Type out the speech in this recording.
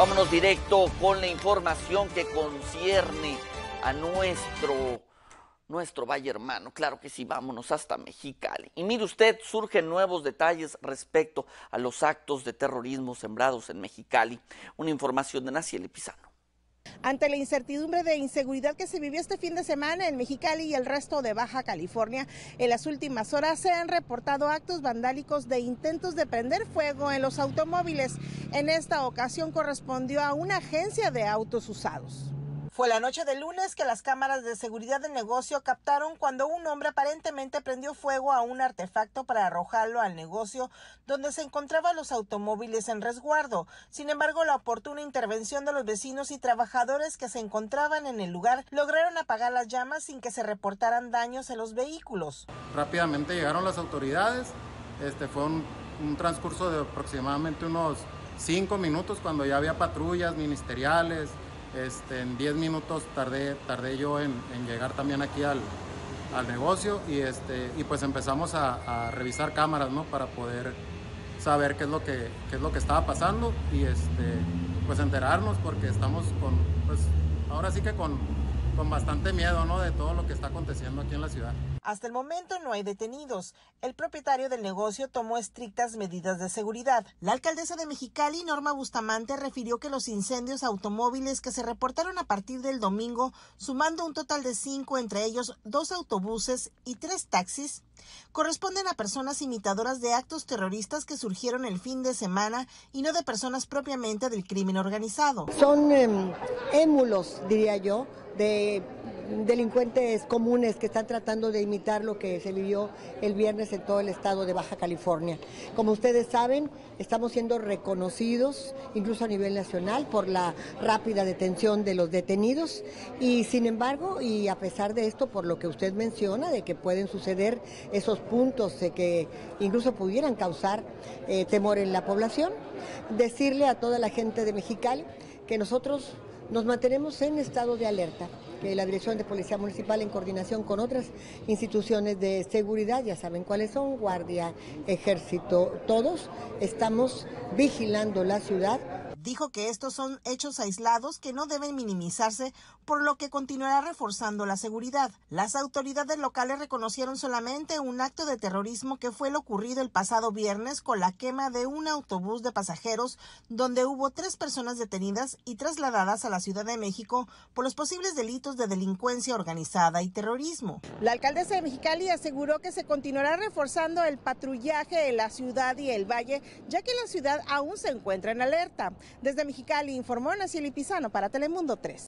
Vámonos directo con la información que concierne a nuestro nuestro valle hermano. Claro que sí, vámonos hasta Mexicali. Y mire usted, surgen nuevos detalles respecto a los actos de terrorismo sembrados en Mexicali. Una información de Naciel Pizano. Ante la incertidumbre de inseguridad que se vivió este fin de semana en Mexicali y el resto de Baja California, en las últimas horas se han reportado actos vandálicos de intentos de prender fuego en los automóviles. En esta ocasión correspondió a una agencia de autos usados. Fue la noche del lunes que las cámaras de seguridad del negocio captaron cuando un hombre aparentemente prendió fuego a un artefacto para arrojarlo al negocio donde se encontraban los automóviles en resguardo. Sin embargo, la oportuna intervención de los vecinos y trabajadores que se encontraban en el lugar lograron apagar las llamas sin que se reportaran daños en los vehículos. Rápidamente llegaron las autoridades. Este fue un, un transcurso de aproximadamente unos cinco minutos cuando ya había patrullas ministeriales, este, en 10 minutos tardé, tardé yo en, llegar también aquí al, negocio y, este, y pues empezamos a, revisar cámaras ¿no? para poder saber qué es lo que, qué es lo que estaba pasando y este, pues enterarnos porque estamos con, pues ahora sí que con, con bastante miedo ¿no? de todo lo que está aconteciendo aquí en la ciudad. Hasta el momento no hay detenidos. El propietario del negocio tomó estrictas medidas de seguridad. La alcaldesa de Mexicali, Norma Bustamante, refirió que los incendios automóviles que se reportaron a partir del domingo, sumando un total de cinco, entre ellos dos autobuses y tres taxis, corresponden a personas imitadoras de actos terroristas que surgieron el fin de semana y no de personas propiamente del crimen organizado. Son em, émulos, diría yo, de delincuentes comunes que están tratando de imitar lo que se vivió el viernes en todo el estado de Baja California. Como ustedes saben, estamos siendo reconocidos, incluso a nivel nacional, por la rápida detención de los detenidos y sin embargo, y a pesar de esto, por lo que usted menciona, de que pueden suceder esos puntos de que incluso pudieran causar eh, temor en la población, decirle a toda la gente de Mexicali que nosotros nos mantenemos en estado de alerta, la Dirección de Policía Municipal en coordinación con otras instituciones de seguridad, ya saben cuáles son, Guardia, Ejército, todos, estamos vigilando la ciudad dijo que estos son hechos aislados que no deben minimizarse, por lo que continuará reforzando la seguridad. Las autoridades locales reconocieron solamente un acto de terrorismo que fue lo ocurrido el pasado viernes con la quema de un autobús de pasajeros donde hubo tres personas detenidas y trasladadas a la Ciudad de México por los posibles delitos de delincuencia organizada y terrorismo. La alcaldesa de Mexicali aseguró que se continuará reforzando el patrullaje en la ciudad y el valle, ya que la ciudad aún se encuentra en alerta. Desde Mexicali informó Nacieli Pizano para Telemundo 3.